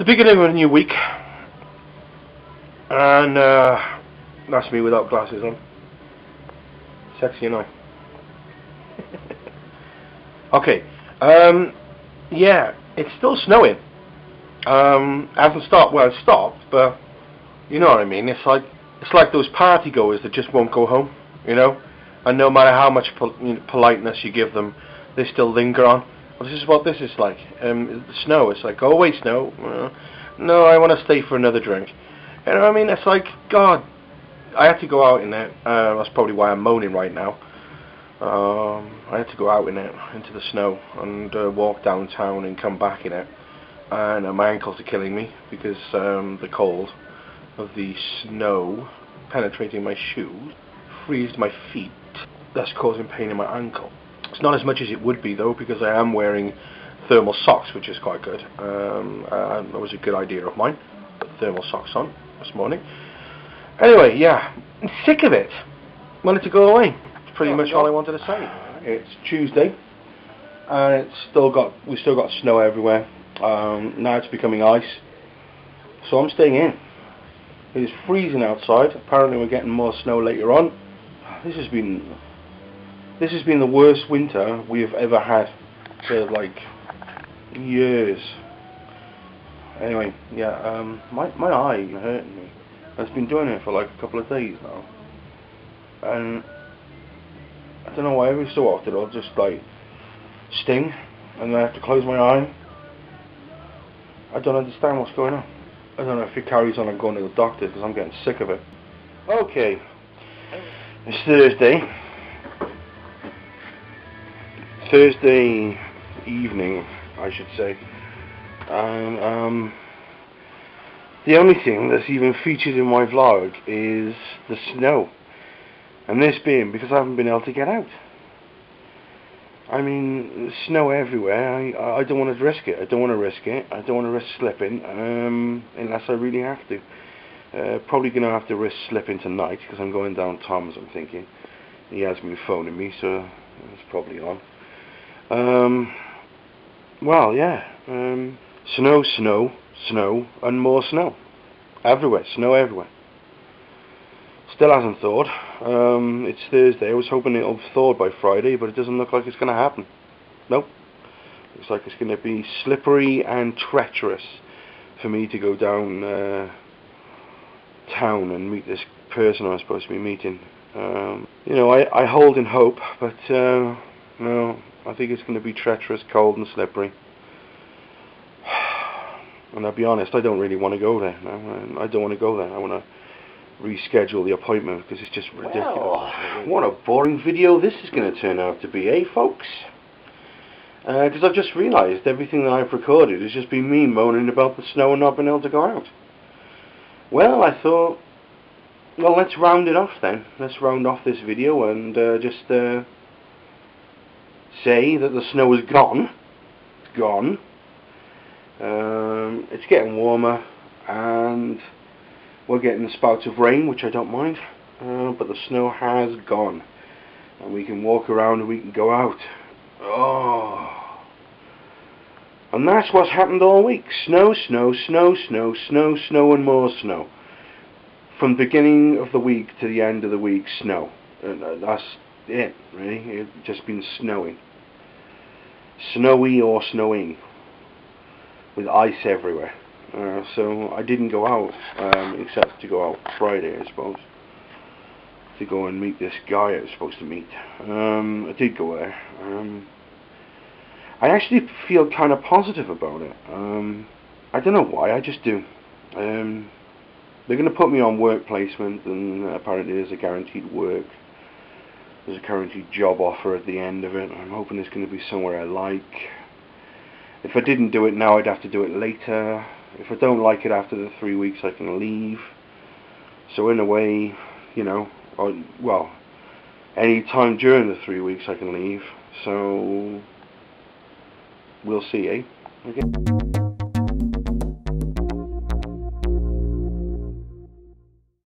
the beginning of a new week, and uh, that's me without glasses on. Sexy and I. okay, um, yeah, it's still snowing. Um, hasn't stopped. Well, it stopped, but you know what I mean. It's like it's like those party goers that just won't go home. You know, and no matter how much pol politeness you give them, they still linger on. This is what this is like. Um, snow. It's like, go away, snow. No, I want to stay for another drink. You know what I mean? It's like, God, I had to go out in it. Uh, that's probably why I'm moaning right now. Um, I had to go out in it, into the snow, and uh, walk downtown and come back in it. And uh, my ankles are killing me because um, the cold of the snow penetrating my shoes freezed my feet. That's causing pain in my ankle. It's not as much as it would be though because I am wearing thermal socks, which is quite good. Um, uh, that was a good idea of mine. Put thermal socks on this morning. Anyway, yeah, I'm sick of it. Wanted to go away. It's pretty much all I wanted to say. It's Tuesday, and it's still got we've still got snow everywhere. Um, now it's becoming ice, so I'm staying in. It is freezing outside. Apparently, we're getting more snow later on. This has been this has been the worst winter we have ever had for like years. Anyway, yeah, um, my my eye hurting me. It's been doing it for like a couple of days now, and I don't know why. Every so often it'll just like sting, and I have to close my eye. I don't understand what's going on. I don't know if it carries on. I'm going to the doctor because I'm getting sick of it. Okay, it's Thursday. Thursday evening, I should say. And um, the only thing that's even featured in my vlog is the snow. And this being because I haven't been able to get out. I mean, snow everywhere. I, I don't want to risk it. I don't want to risk it. I don't want to risk slipping um, unless I really have to. Uh, probably going to have to risk slipping tonight because I'm going down Tom's, I'm thinking. He has been phoning me, so it's probably on. Um, well, yeah. Um, snow, snow, snow, and more snow. Everywhere. Snow everywhere. Still hasn't thawed. Um, it's Thursday. I was hoping it'll have thawed by Friday, but it doesn't look like it's going to happen. Nope. Looks like it's going to be slippery and treacherous for me to go down uh, town and meet this person I'm supposed to be meeting. Um, you know, I, I hold in hope, but uh, no, I think it's going to be treacherous, cold and slippery. And I'll be honest, I don't really want to go there. No, I don't want to go there. I want to reschedule the appointment because it's just ridiculous. Well, what a boring video this is going to turn out to be, eh, folks? Because uh, I've just realised everything that I've recorded has just been me moaning about the snow and not being able to go out. Well, I thought, well, let's round it off then. Let's round off this video and uh, just uh, say that the snow is gone. It's gone. Um, it's getting warmer and we're getting spouts of rain, which I don't mind. Uh, but the snow has gone. And we can walk around and we can go out. Oh. And that's what's happened all week. Snow, snow, snow, snow, snow, snow and more snow. From the beginning of the week to the end of the week, snow. And uh, that's it, really. It's just been snowing snowy or snowing with ice everywhere. Uh, so I didn't go out um, except to go out Friday, I suppose, to go and meet this guy I was supposed to meet. Um, I did go there. Um, I actually feel kind of positive about it. Um, I don't know why, I just do. Um, they're going to put me on work placement, and apparently there's a guaranteed work there's a guaranteed job offer at the end of it. I'm hoping it's going to be somewhere I like. If I didn't do it now, I'd have to do it later. If I don't like it after the three weeks, I can leave. So in a way, you know, well, any time during the three weeks I can leave. So we'll see, eh? Okay.